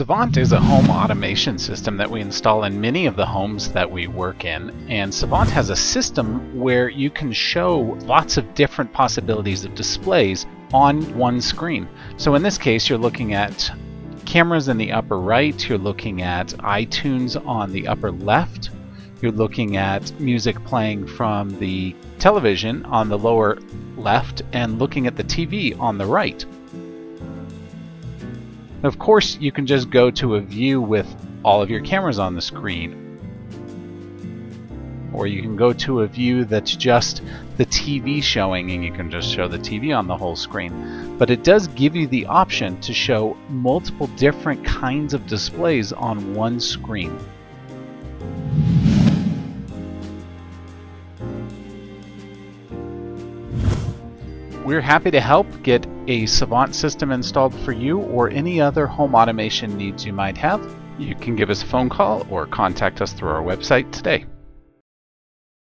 Savant is a home automation system that we install in many of the homes that we work in. And Savant has a system where you can show lots of different possibilities of displays on one screen. So in this case, you're looking at cameras in the upper right, you're looking at iTunes on the upper left, you're looking at music playing from the television on the lower left, and looking at the TV on the right. Of course, you can just go to a view with all of your cameras on the screen. Or you can go to a view that's just the TV showing and you can just show the TV on the whole screen. But it does give you the option to show multiple different kinds of displays on one screen. We're happy to help get a Savant system installed for you or any other home automation needs you might have. You can give us a phone call or contact us through our website today.